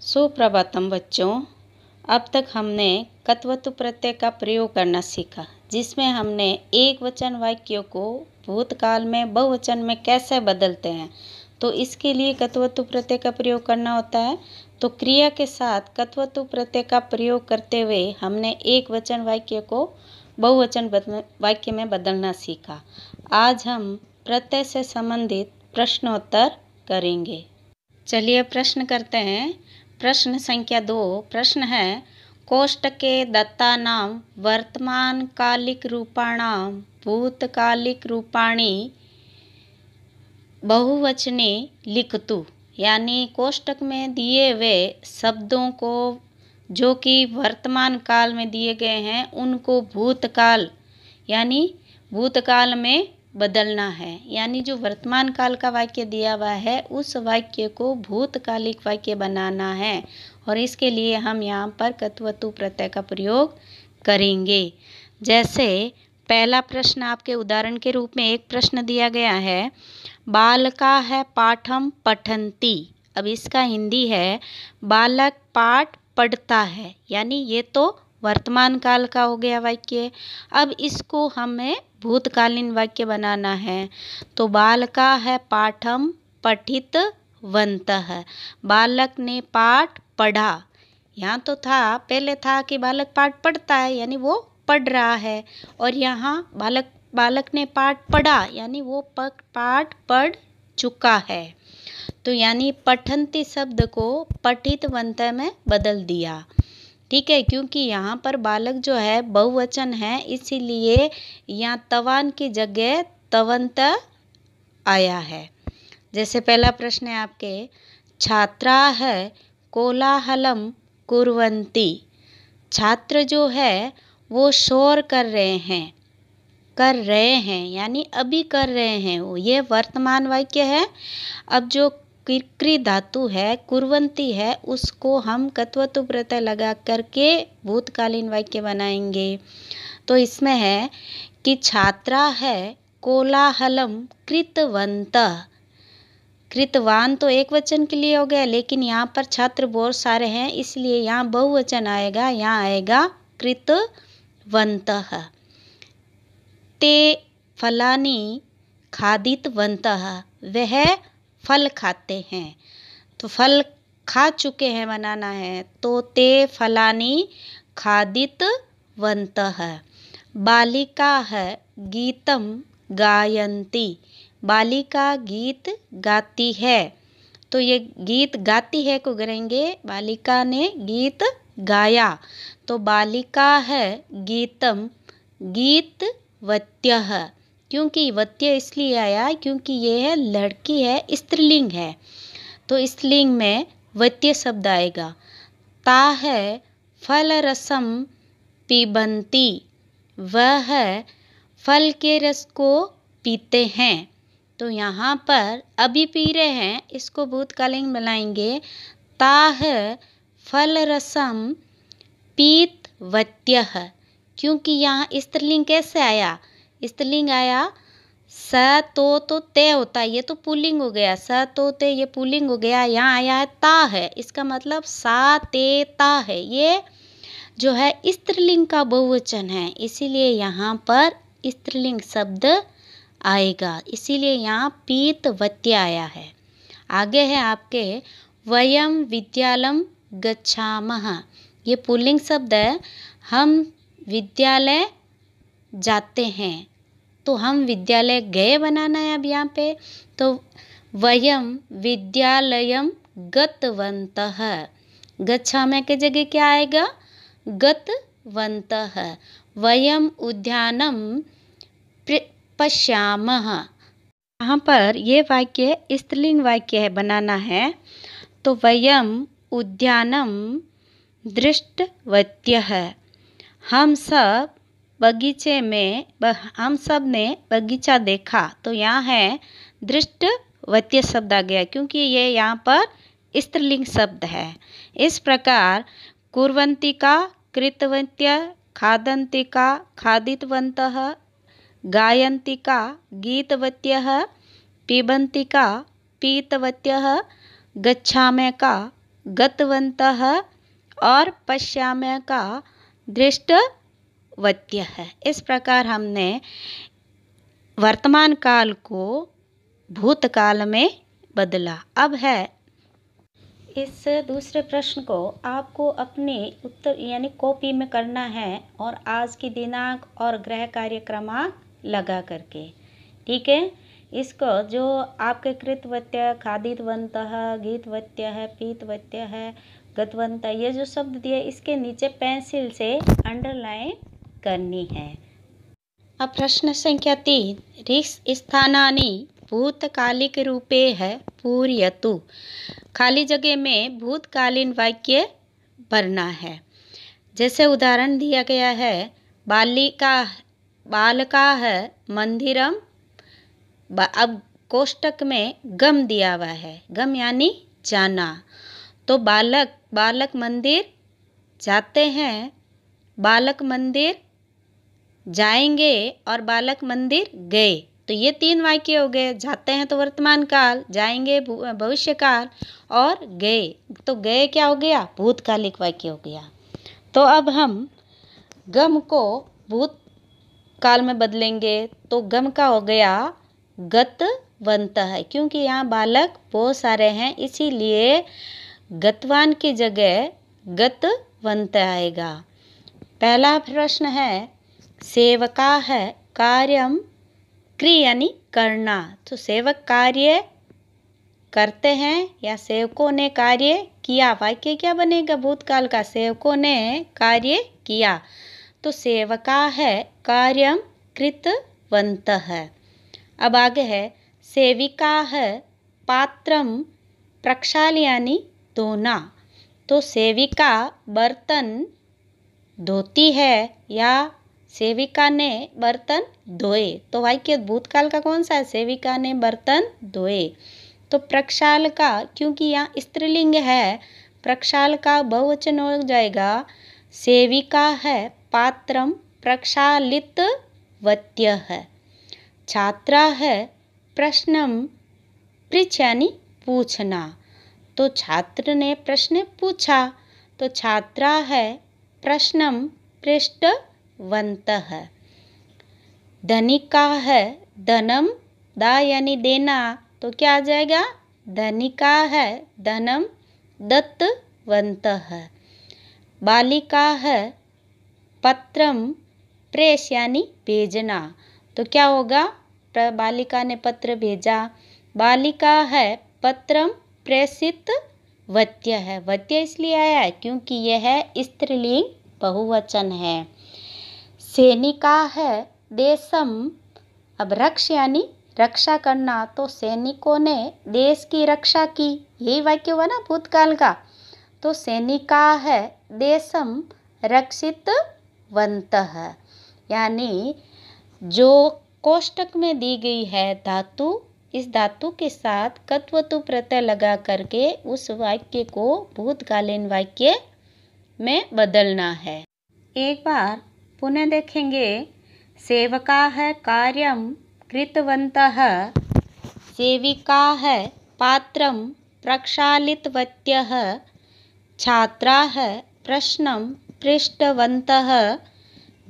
सुप्रभातम बच्चों, अब तक हमने कत्वतु प्रत्यय का प्रयोग करना सीखा, जिसमें हमने एक वचन वाक्यों को भूतकाल में, बहुवचन में कैसे बदलते हैं। तो इसके लिए कत्वतु प्रत्यय का प्रयोग करना होता है। तो क्रिया के साथ कत्वतु प्रत्यय का प्रयोग करते हुए हमने एक वचन वाक्य को, बहुवचन वाक्य में बदलना सीखा। आज हम प्रत्यय से संबंधित प्रश्नोत्तर करेंगे। चलिए प्रश्न करते हैं। प्रश्न संख्या दो। प्रश्न है कोष्ट के दत्ता नाम वर्तमान कालिक रूपाणाम भूतकालिक रूपाणी बहुवचने लिखतु। यानी कोष्टक में दिए हुए शब्दों को, जो कि वर्तमान काल में दिए गए हैं, उनको भूतकाल, यानी भूतकाल में बदलना है। यानी जो वर्तमान काल का वाक्य दिया हुआ है, उस वाक्य को भूतकालिक वाक्य बनाना है और इसके लिए हम यहाँ पर कत्वतु प्रत्यय का प्रयोग करेंगे। जैसे, पहला प्रश्न आपके उदाहरण के रूप में एक प्रश्न दिया गया है, बालका है पाठम पठंती। अब इसका हिंदी है, बालक पाठ पढ़ता है। यानी ये तो वर्तमान काल का हो गया वाक्य। अब इसको हमें भूतकालीन वाक्य बनाना है। तो बाल का है पाठम पठित वंत। है बालक ने पाठ पढ़ा। यहाँ तो था, पहले था कि बालक पाठ पढ़ता है, यानी वो पढ़ रहा है। और यहाँ बालक बालक ने पाठ पढ़ा, यानी वो पाठ पढ़ चुका है। तो यानी पठंती शब्द को पठित वंत में बदल दिया। ठीक है, क्योंकि यहाँ पर बालक जो है बहुवचन है, इसीलिए यहाँ तवान की जगह तवंत आया है। जैसे पहला प्रश्न है आपके, छात्रा है कोलाहलम कुरवंती। छात्र जो है वो शोर कर रहे हैं, कर रहे हैं, यानी अभी कर रहे हैं वो। ये वर्तमान वाक्य है। अब जो किरक्री धातु है, कुरवंती है, उसको हम कत्वतु प्रत्यय लगा करके भूतकालीन वाक्य बनाएँगे। तो इसमें है कि छात्रा है कोलाहलम कृतवंत। कृतवान तो एक वचन के लिए हो गया, लेकिन यहाँ पर छात्र बहुत सारे हैं, इसलिए यहाँ बहुवचन आएगा, यहाँ आएगा कृतवंत। ते फलानी खादितवंत, वह फल खाते हैं। तो फल खा चुके हैं बनाना है तो ते फलानी खादित वंत है। बालिका है, गीतम गायंती। बालिका गीत गाती है। तो ये गीत गाती है को करेंगे, बालिका ने गीत गाया। तो बालिका है, गीतम है क्योंकि वत्य इसलिए आया क्योंकि ये है, लड़की है, स्त्रीलिंग है। तो स्त्रीलिंग में वत्य शब्द आएगा। ता है, फल रसम पीबंती। वह फल के रस को पीते हैं। तो यहाँ पर अभी पी रहे हैं, इसको भूतकालीन बनाएँगे ता है, फल रसम पीत वत्य क्योंकि यहाँ स्त्रीलिंग कैसे आया? स्त्रीलिंग आया, स तो तो ते होता है ये तो पुलिंग हो गया, स तो ते, ये पुलिंग हो गया, यहाँ आया है ता है, इसका मतलब सा, ते, ता है, ये जो है स्त्रीलिंग का बहुवचन है, इसीलिए यहाँ पर स्त्रीलिंग शब्द आएगा, इसीलिए यहाँ पीत वत्य आया है। आगे है आपके, वयम विद्यालम गच्छामह ये पुल्लिंग शब्द है, हम विद्यालय जाते हैं तो हम विद्यालय गए बनाना है अब यहाँ पे तो वयम विद्यालयम गतवंत गच्छा में के जगह क्या आएगा? गतवंत वयम उद्यानम पश्याम। यहाँ पर ये वाक्य, स्त्रीलिंग वाक्य है, बनाना है। तो वयम उद्यानम दृष्टवत्य। है हम सब बगीचे में हम सबने बगीचा देखा तो यहाँ है दृष्ट वत्य शब्द आ गया, क्योंकि ये यहाँ पर स्त्रीलिंग शब्द है। इस प्रकार कुरवंतिका, कृतवंत्य, खादंतिका खादितवंत गायंतिका, गीतवत्य, पीबंतिका, पीतवत्य गच्छामे का गतवंत और पश्याम्य का दृष्टवत्य है। इस प्रकार हमने वर्तमान काल को भूतकाल में बदला। अब है। इस दूसरे प्रश्न को आपको अपने उत्तर यानी कॉपी में करना है और आज की दिनांक और ग्रह कार्यक्रमांक लगा करके। ठीक है? इसको जो आपके कृतवत्य, खादितवंत, गीतवत्य है, पीतवत्य है, गतवंत ये जो शब्द दिए, इसके नीचे पेंसिल से अंडरलाइन करनी है। अब प्रश्न संख्या तीन रिक्स स्थानानी भूतकालिक रूपे है पूर्यतु। खाली जगह में भूतकालीन वाक्य भरना है। जैसे उदाहरण दिया गया है, बालिका, बालका है मंदिरम अब कोष्टक में गम दिया हुआ है। गम यानी जाना। तो बालक बालक मंदिर जाते हैं, बालक मंदिर जाएँगे और बालक मंदिर गए। तो ये तीन वाक्य हो गए। जाते हैं तो वर्तमान काल, जाएँगे भविष्य काल और गए। तो गए क्या हो गया? भूतकालिक वाक्य हो गया। तो अब हम गम को भूत काल में बदलेंगे। तो गम का हो गया गतवंत है, क्योंकि यहाँ बालक बहुत सारे हैं, इसीलिए गतवान की जगह गतवंत आएगा। पहला प्रश्न है सेवका है कार्यम क्रिय यानी करना तो सेवक कार्य करते हैं या सेवकों ने कार्य किया? वाक्य क्या बनेगा? भूतकाल का सेवकों ने कार्य किया। तो सेवका है कार्यम कृतवंत है अब आगे है। सेविका है पात्रम प्रक्षाल यानी धोना तो सेविका बर्तन धोती है या सेविका ने बर्तन धोए। तो वाक्य भूतकाल का कौन सा है? सेविका ने बर्तन धोए। तो प्रक्षाल का, क्योंकि यहाँ स्त्रीलिंग है, प्रक्षाल का बहुवचन हो जाएगा, सेविका है, पात्रम प्रक्षालित वत्य है। छात्रा है, प्रश्नम पृछ यानी पूछना। तो छात्र ने प्रश्न पूछा तो छात्रा है, प्रश्नम पृष्ठवंत है धनिका है, धनम दा यानी देना। तो क्या आ जाएगा? धनिका है, धनम दत्तवंत है बालिका है, पत्रम प्रेस यानी भेजना। तो क्या होगा? बालिका ने पत्र भेजा। बालिका है, पत्रम प्रेषित वत्य है। वत्य इसलिए आया है क्योंकि यह स्त्रीलिंग बहुवचन है। सैनिका है देशम। अब रक्ष यानी रक्षा करना तो सैनिकों ने देश की रक्षा की। यही वाक्य हुआ ना भूतकाल का। तो सैनिका है देशम, रक्षित वंत यानी जो कोष्टक में दी गई है धातु, इस धातु के साथ कत्वतु प्रत्यय लगा करके उस वाक्य को भूतकालीन वाक्य में बदलना है। एक बार पुनः देखेंगे सेवका कार्यम कृतवंत सेविका पात्रम प्रक्षालितवत्य, छात्रा प्रश्नम पृष्ठवन्तः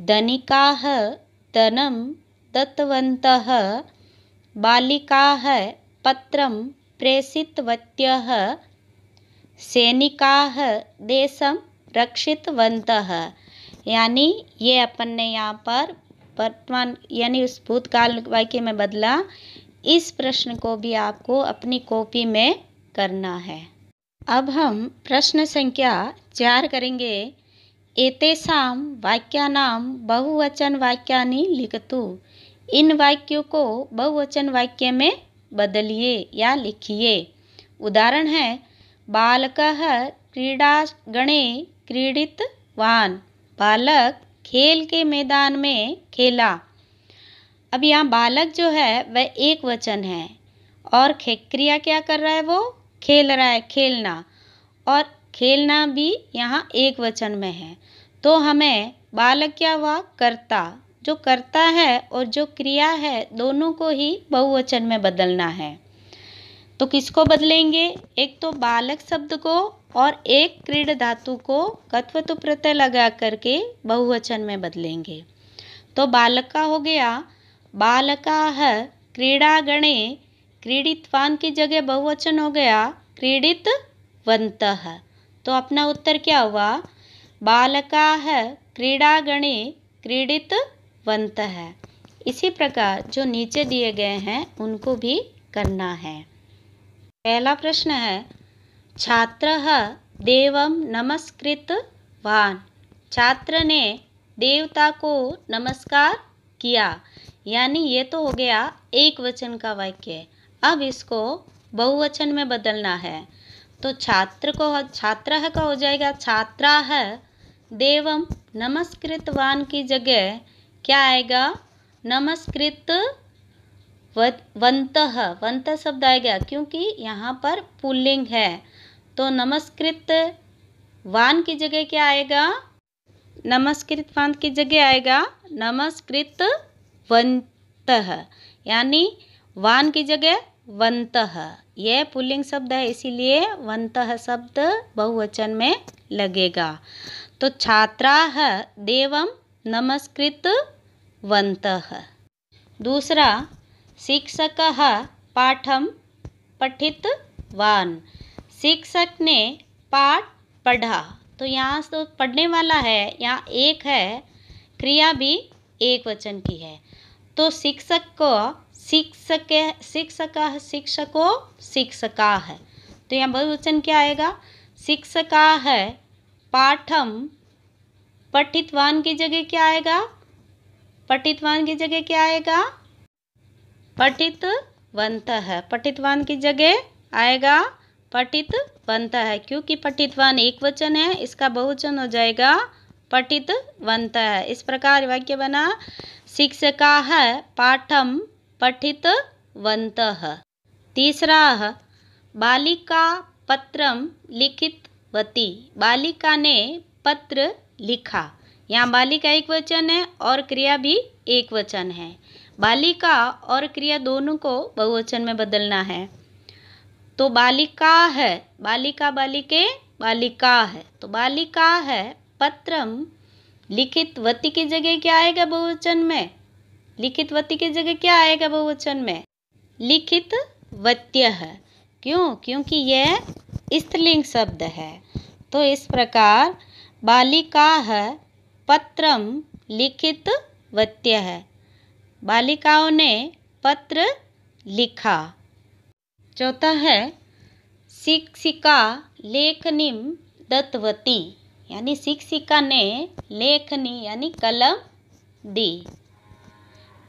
धनिकाः धनं दत्तवन्तः, बालिकाः पत्रं प्रेषितवत्यः, सैनिकाः देशं रक्षितवन्तः। यानी ये अपन ने यहाँ पर वर्तमान, यानी उस भूतकाल वाक्य में बदला। इस प्रश्न को भी आपको अपनी कॉपी में करना है। अब हम प्रश्न संख्या चार करेंगे। एतेषां वाक्यानां बहुवचन वाक्यानि लिखतु। इन वाक्यों को बहुवचन वाक्य में बदलिए या लिखिए। उदाहरण है, बालक क्रीड़ा क्रीड़ागणे क्रीडितवान। बालक खेल के मैदान में खेला। अब यहाँ बालक जो है, वह एक वचन है। और क्रिया क्या कर रहा है वो? खेल रहा है, खेलना। और खेलना भी यहाँ एक वचन में है। तो हमें बालक क्या हुआ? करता। जो करता है और जो क्रिया है, दोनों को ही बहुवचन में बदलना है। तो किसको बदलेंगे? एक तो बालक शब्द को और एक क्रीड धातु को कत्व कत्वतु प्रत्यय लगा करके बहुवचन में बदलेंगे। तो बालका हो गया। बालका है, क्रीड़ा गणे, क्रीडितवान की जगह बहुवचन हो गया। क्रीडित वंत है। तो अपना उत्तर क्या हुआ? बालका है, क्रीड़ा गणे, क्रीडित वंत है। इसी प्रकार जो नीचे दिए गए हैं, उनको भी करना है। पहला प्रश्न है छात्र देवम नमस्कृत वान छात्र ने देवता को नमस्कार किया। यानी ये तो हो गया एक वचन का वाक्य। अब इसको बहुवचन में बदलना है। तो छात्र को, छात्र का हो जाएगा छात्रा है देवम नमस्कृतवान की जगह क्या आएगा? नमस्कृत वंत। वंत शब्द आएगा क्योंकि यहाँ पर पुल्लिंग है। तो नमस्कृत वान की जगह क्या आएगा? नमस्कृत वान की जगह आएगा नमस्कृत वंत, यानी वान की जगह वंत। यह पुल्लिंग शब्द है, इसीलिए वंत शब्द बहुवचन में लगेगा। तो छात्रा देवम नमस्कृत वंत। दूसरा, शिक्षक पाठम पठित पठितवान शिक्षक ने पाठ पढ़ा। तो यहाँ तो पढ़ने वाला है, यहाँ एक है, क्रिया भी एक वचन की है। तो शिक्षक को शिक्षक शिक्षक शिक्षको शिक्षका है। तो यहाँ बहुवचन क्या आएगा? शिक्षका है, पाठम पठितवान की जगह क्या आएगा? पठितवान की जगह क्या आएगा? पठितवंत है। पठितवान की जगह आएगा पठित वंत है, क्योंकि पठितवान एक वचन है, इसका बहुवचन हो जाएगा पठित वंत है। इस प्रकार वाक्य बना, शिक्षका है, पाठम पठित वंत तीसरा बालिका पत्रम लिखितवती बालिका ने पत्र लिखा। यहाँ बालिका एक वचन है और क्रिया भी एक वचन है। बालिका और क्रिया दोनों को बहुवचन में बदलना है। तो बालिका है। बालिका बालिके बालिका है। तो बालिका है। पत्रम लिखित वती की जगह क्या आएगा बहुवचन में? लिखित वती की जगह क्या आएगा बहुवचन में? लिखित वत्य है। क्यों? क्योंकि यह स्त्रीलिंग शब्द है। तो इस प्रकार बालिका है, पत्रम लिखित वत्य है। बालिकाओं ने पत्र लिखा। चौथा है, शिक्षिका लेखनीम दत्तवती। यानी शिक्षिका ने लेखनी यानी कलम दी।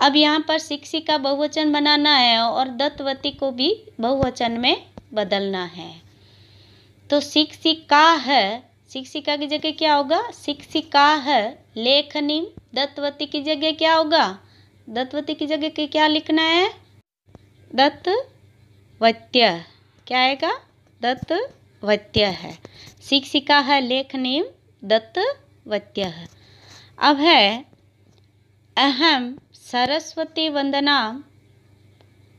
अब यहाँ पर शिक्षिका बहुवचन बनाना है और दत्तवती को भी बहुवचन में बदलना है। तो शिक्षिका है, शिक्षिका की जगह क्या होगा? शिक्षिका है, लेखनी दत्तवती की जगह क्या होगा? दत्तवती की जगह क्या लिखना है? दत्तवत्य क्या आएगा? दत्तवत्य है। शिक्षिका है लेख नेम दत्त दत्तवत्य है। अब है, अहम सरस्वती वंदना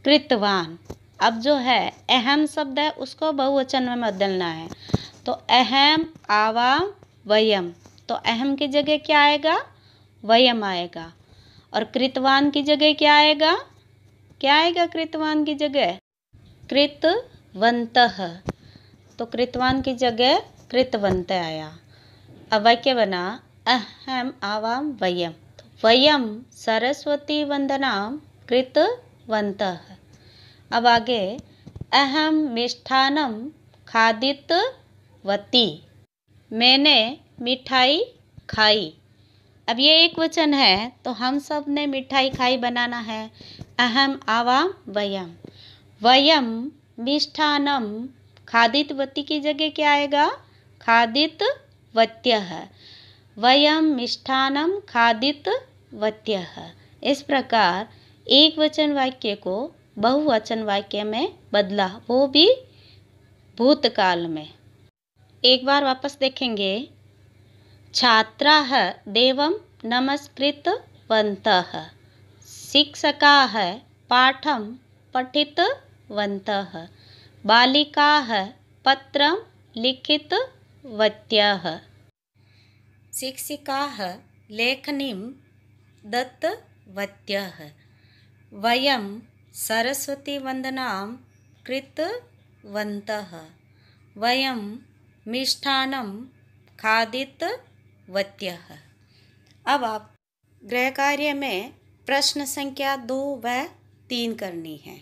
कृतवान। अब जो है, अहम शब्द है, उसको बहुवचन में बदलना है। तो अहम, आवाम, वयम। तो अहम की जगह क्या आएगा? वयम आएगा। और कृतवान की जगह क्या आएगा? क्या आएगा कृतवान की जगह? कृतवंत तो कृतवान की जगह कृतवंत आया। अब वाक्य बना, अहम आवाम वयम। तो वयम, सरस्वती वंदना कृतवंत अब आगे, अहम मिष्ठानम खादित वती मैंने मिठाई खाई। अब ये एक वचन है तो हम सबने मिठाई खाई बनाना है। अहम आवाम वयम। वयम खादित वती की जगह क्या आएगा? खादित वत्य है वयम खादित वत्य है इस प्रकार एक वचन वाक्य को बहुवचन वाक्य में बदला, वो भी भूतकाल में। एक बार वापस देखेंगे। छात्रा नमस्कृतवंत शिक्षका पाठम पठितवंत बालिका पत्र लिखितवत्यः शिक्षिकाः लेखनीं दत्तवत्यः वयं सरस्वतीवन्दनां कृतवन्तः वयं मिष्ठान्नं खादितवत्यः अब आप गृह कार्य में प्रश्न संख्या दो व तीन करनी है।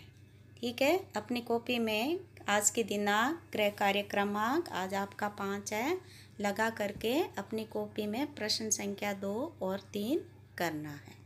ठीक है? अपनी कॉपी में आज के दिनांक, ग्रह कार्यक्रमांक आज आपका पाँच है। लगा करके अपनी कॉपी में प्रश्न संख्या दो और तीन करना है।